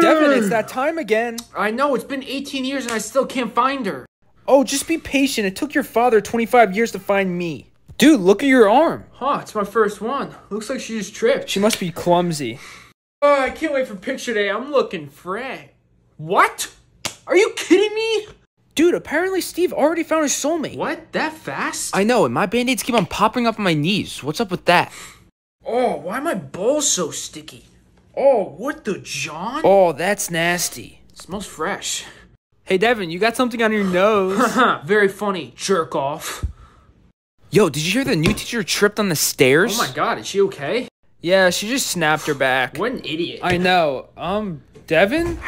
Devin, it's that time again. I know, it's been 18 years and I still can't find her. Oh, just be patient. It took your father 25 years to find me. Dude, look at your arm. Huh, it's my first one. Looks like she just tripped. She must be clumsy. Oh, I can't wait for picture day. I'm looking fresh. What? Are you kidding me? Dude, apparently Steve already found his soulmate. What? That fast? I know, and my band-aids keep on popping up on my knees. What's up with that? Oh, why are my balls so sticky? Oh, what the John? Oh, that's nasty. It smells fresh. Hey, Devin, you got something on your nose. Very funny. Jerk off. Yo, did you hear the new teacher tripped on the stairs? Oh my god, is she okay? Yeah, she just snapped her back. What an idiot. I know. Um, Devin?